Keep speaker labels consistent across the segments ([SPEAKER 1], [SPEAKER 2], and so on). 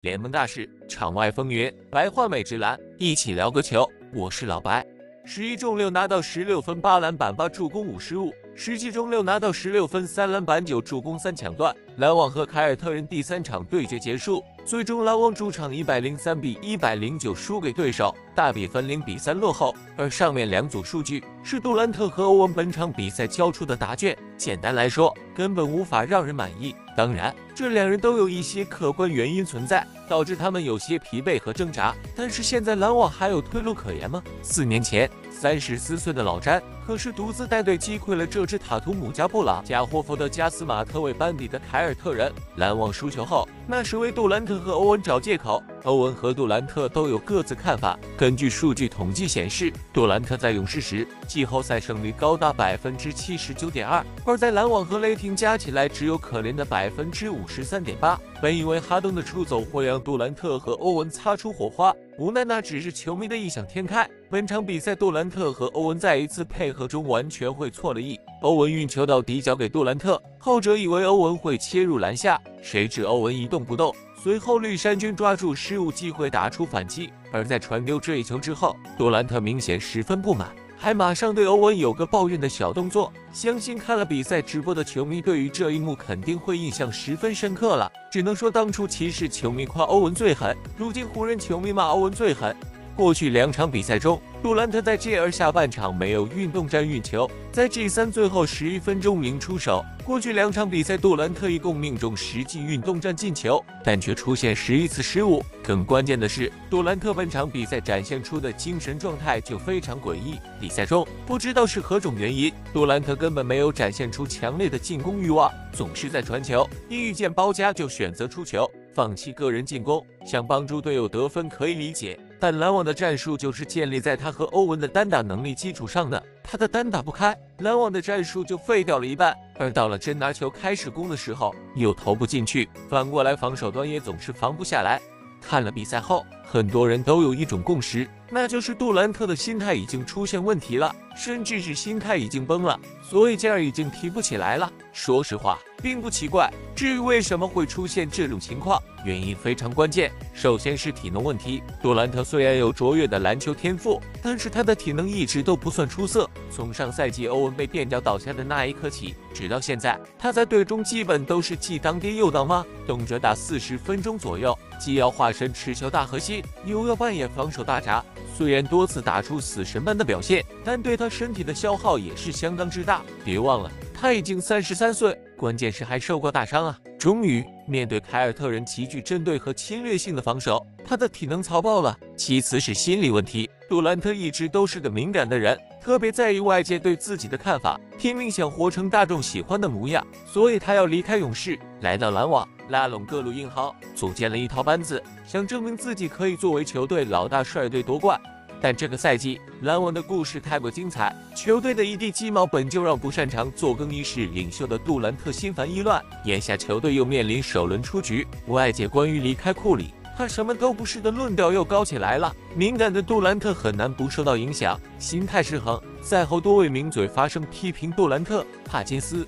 [SPEAKER 1] 联盟大事，场外风云，白话美职篮，一起聊个球。我是老白。十一中六拿到十六分八篮板八助攻五失误，十七中六拿到十六分三篮板九助攻三抢断。篮网和凯尔特人第三场对决结束，最终篮网主场一百零三比一百零九输给对手，大比分零比三落后。而上面两组数据是杜兰特和欧文本场比赛交出的答卷，简单来说，根本无法让人满意。当然，这两人都有一些客观原因存在，导致他们有些疲惫和挣扎。但是现在篮网还有退路可言吗？四年前，三十四岁的老詹可是独自带队击溃了这支塔图姆加布朗加霍福德加斯马特韦班底的凯尔特人。篮网输球后，那是为杜兰特和欧文找借口。欧文和杜兰特都有各自看法。根据数据统计显示，杜兰特在勇士时季后赛胜率高达百分之七十九点二，而在篮网和雷霆加起来只有可怜的百分之五十三点八。本以为哈登的出走会让杜兰特和欧文擦出火花，无奈那只是球迷的异想天开。本场比赛，杜兰特和欧文在一次配合中完全会错了意。欧文运球到底角给杜兰特，后者以为欧文会切入篮下，谁知欧文一动不动。随后，绿衫军抓住失误机会打出反击，而在传丢这一球之后，杜兰特明显十分不满，还马上对欧文有个抱怨的小动作。相信看了比赛直播的球迷对于这一幕肯定会印象十分深刻了。只能说当初骑士球迷夸欧文最狠，如今湖人球迷骂欧文最狠。过去两场比赛中，杜兰特在 G 二下半场没有运动战运球，在 G 三最后十一分钟零出手。过去两场比赛，杜兰特一共命中十记运动战进球，但却出现十一次失误。更关键的是，杜兰特本场比赛展现出的精神状态就非常诡异。比赛中不知道是何种原因，杜兰特根本没有展现出强烈的进攻欲望，总是在传球，一遇见包夹就选择出球，放弃个人进攻，想帮助队友得分可以理解。但篮网的战术就是建立在他和欧文的单打能力基础上的，他的单打不开，篮网的战术就废掉了一半。而到了真拿球开始攻的时候，又投不进去，反过来防守端也总是防不下来。看了比赛后，很多人都有一种共识，那就是杜兰特的心态已经出现问题了，甚至是心态已经崩了，所以劲儿已经提不起来了。说实话，并不奇怪。至于为什么会出现这种情况，原因非常关键。首先是体能问题。杜兰特虽然有卓越的篮球天赋，但是他的体能一直都不算出色。从上赛季欧文被垫脚倒下的那一刻起，直到现在，他在队中基本都是既当爹又当妈，动辄打四十分钟左右，既要化身持球大核心，又要扮演防守大闸。虽然多次打出死神般的表现，但对他身体的消耗也是相当之大。别忘了，他已经三十三岁。关键是还受过大伤啊！终于面对凯尔特人极具针对和侵略性的防守，他的体能操爆了。其次是心理问题，杜兰特一直都是个敏感的人，特别在意外界对自己的看法，拼命想活成大众喜欢的模样，所以他要离开勇士，来到篮网，拉拢各路英豪，组建了一套班子，想证明自己可以作为球队老大，率队夺冠。但这个赛季，篮网的故事太过精彩，球队的一地鸡毛本就让不擅长做更衣室领袖的杜兰特心烦意乱。眼下球队又面临首轮出局，外界关于离开库里，他什么都不是的论调又高起来了。敏感的杜兰特很难不受到影响，心态失衡。赛后多位名嘴发声批评杜兰特。帕金斯，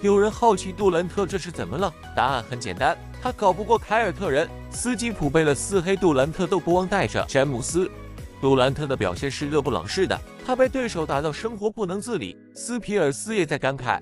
[SPEAKER 1] 有人好奇杜兰特这是怎么了？答案很简单，他搞不过凯尔特人，斯基普贝勒斯黑杜兰特都不忘带着詹姆斯。杜兰特的表现是勒布朗式的，他被对手打到生活不能自理。斯皮尔斯也在感慨，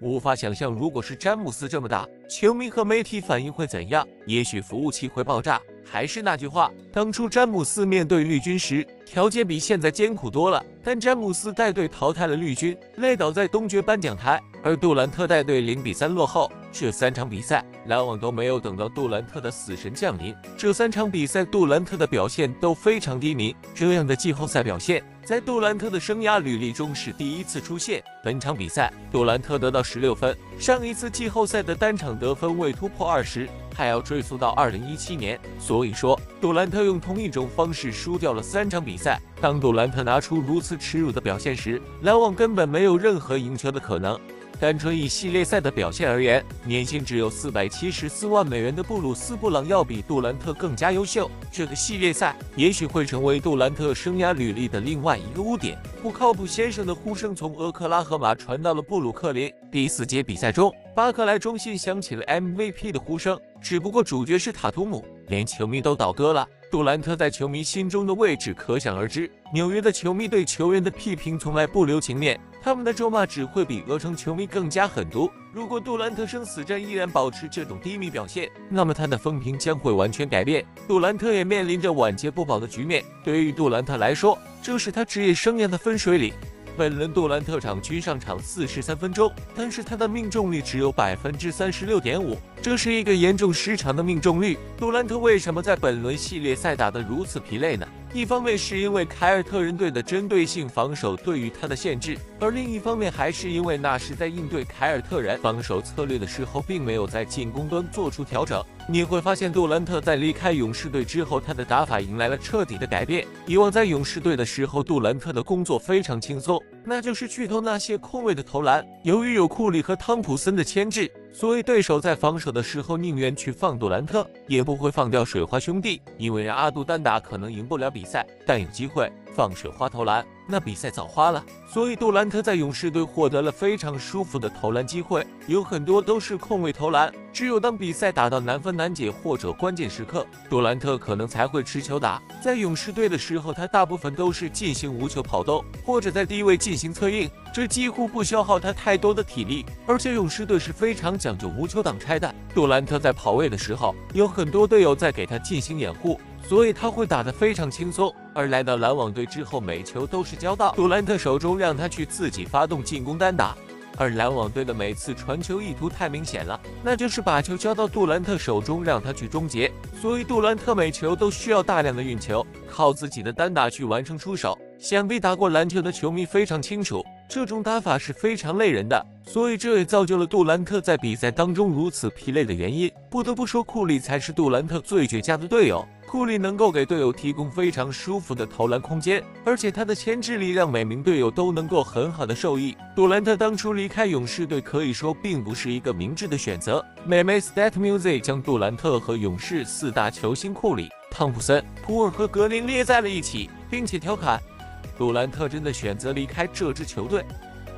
[SPEAKER 1] 无法想象如果是詹姆斯这么打，球迷和媒体反应会怎样？也许服务器会爆炸。还是那句话，当初詹姆斯面对绿军时，条件比现在艰苦多了。但詹姆斯带队淘汰了绿军，累倒在东决颁奖台，而杜兰特带队零比三落后。这三场比赛，篮网都没有等到杜兰特的死神降临。这三场比赛，杜兰特的表现都非常低迷。这样的季后赛表现，在杜兰特的生涯履历中是第一次出现。本场比赛，杜兰特得到十六分，上一次季后赛的单场得分未突破二十，还要追溯到二零一七年。所以说，杜兰特用同一种方式输掉了三场比赛。当杜兰特拿出如此耻辱的表现时，篮网根本没有任何赢球的可能。单纯以系列赛的表现而言，年薪只有四百七十四万美元的布鲁斯·布朗要比杜兰特更加优秀。这个系列赛也许会成为杜兰特生涯履历的另外一个污点。不靠谱先生的呼声从俄克拉荷马传到了布鲁克林。第四节比赛中，巴克莱中心响起了 MVP 的呼声，只不过主角是塔图姆。连球迷都倒戈了。杜兰特在球迷心中的位置可想而知。纽约的球迷对球员的批评从来不留情面，他们的咒骂只会比俄城球迷更加狠毒。如果杜兰特生死战依然保持这种低迷表现，那么他的风评将会完全改变。杜兰特也面临着晚节不保的局面。对于杜兰特来说，这是他职业生涯的分水岭。本轮杜兰特场均上场四十三分钟，但是他的命中率只有百分之三十六点五，这是一个严重失常的命中率。杜兰特为什么在本轮系列赛打得如此疲累呢？一方面是因为凯尔特人队的针对性防守对于他的限制，而另一方面还是因为那是在应对凯尔特人防守策略的时候，并没有在进攻端做出调整。你会发现，杜兰特在离开勇士队之后，他的打法迎来了彻底的改变。以往在勇士队的时候，杜兰特的工作非常轻松，那就是去投那些空位的投篮。由于有库里和汤普森的牵制。所以对手在防守的时候，宁愿去放杜兰特，也不会放掉水花兄弟，因为阿杜单打可能赢不了比赛，但有机会放水花投篮，那比赛早花了。所以杜兰特在勇士队获得了非常舒服的投篮机会，有很多都是空位投篮。只有当比赛打到难分难解或者关键时刻，杜兰特可能才会持球打。在勇士队的时候，他大部分都是进行无球跑动，或者在低位进行策应，这几乎不消耗他太多的体力。而且勇士队是非常讲究无球挡拆的，杜兰特在跑位的时候，有很多队友在给他进行掩护，所以他会打得非常轻松。而来到篮网队之后，每球都是交到杜兰特手中，让他去自己发动进攻单打。而篮网队的每次传球意图太明显了，那就是把球交到杜兰特手中，让他去终结。所以杜兰特每球都需要大量的运球，靠自己的单打去完成出手。想必打过篮球的球迷非常清楚，这种打法是非常累人的。所以这也造就了杜兰特在比赛当中如此疲累的原因。不得不说，库里才是杜兰特最绝佳的队友。库里能够给队友提供非常舒服的投篮空间，而且他的牵制力让每名队友都能够很好的受益。杜兰特当初离开勇士队可以说并不是一个明智的选择。美媒 Stat Music 将杜兰特和勇士四大球星库里、汤普森、普尔和格林列在了一起，并且调侃杜兰特真的选择离开这支球队。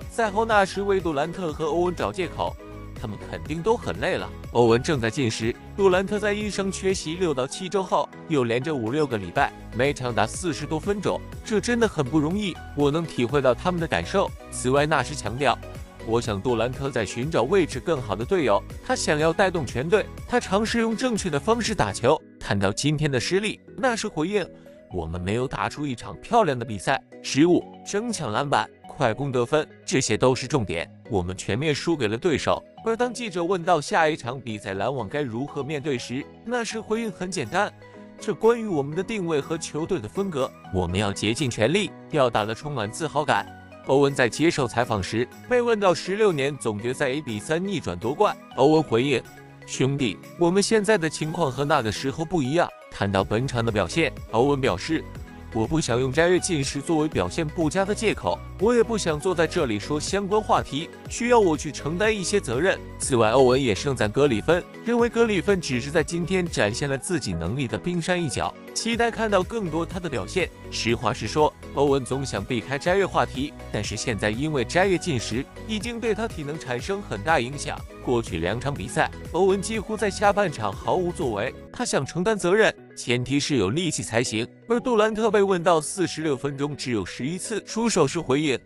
[SPEAKER 1] 赛后，纳什为杜兰特和欧文找借口。他们肯定都很累了。欧文正在进食，杜兰特在医生缺席六到七周后，又连着五六个礼拜，每场打四十多分钟，这真的很不容易。我能体会到他们的感受。此外，纳什强调，我想杜兰特在寻找位置更好的队友，他想要带动全队，他尝试用正确的方式打球。谈到今天的失利，纳什回应，我们没有打出一场漂亮的比赛，失误、争抢篮板。快攻得分，这些都是重点。我们全面输给了对手。而当记者问到下一场比赛篮网该如何面对时，那时回应很简单：这关于我们的定位和球队的风格，我们要竭尽全力，要打得充满自豪感。欧文在接受采访时被问到十六年总决赛 A 比三逆转夺冠，欧文回应：兄弟，我们现在的情况和那个时候不一样。谈到本场的表现，欧文表示。我不想用斋月进食作为表现不佳的借口，我也不想坐在这里说相关话题，需要我去承担一些责任。此外，欧文也盛赞格里芬，认为格里芬只是在今天展现了自己能力的冰山一角，期待看到更多他的表现。实话实说，欧文总想避开斋月话题，但是现在因为斋月进食已经对他体能产生很大影响。过去两场比赛，欧文几乎在下半场毫无作为，他想承担责任。前提是有力气才行。而杜兰特被问到四十六分钟只有十一次出手时回应：“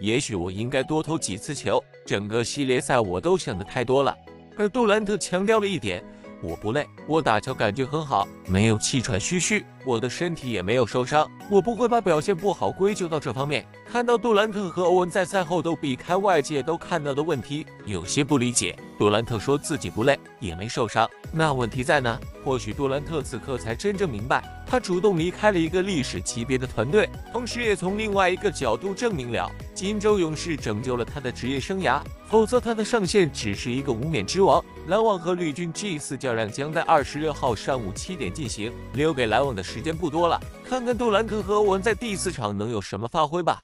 [SPEAKER 1] 也许我应该多投几次球。整个系列赛我都想的太多了。”而杜兰特强调了一点。我不累，我打球感觉很好，没有气喘吁吁，我的身体也没有受伤，我不会把表现不好归咎到这方面。看到杜兰特和欧文在赛后都避开外界都看到的问题，有些不理解。杜兰特说自己不累，也没受伤，那问题在哪？或许杜兰特此刻才真正明白，他主动离开了一个历史级别的团队，同时也从另外一个角度证明了金州勇士拯救了他的职业生涯。否则，他的上限只是一个无冕之王。篮网和绿军 G 四较量将在二十六号上午七点进行，留给篮网的时间不多了。看看杜兰特和欧文在第四场能有什么发挥吧。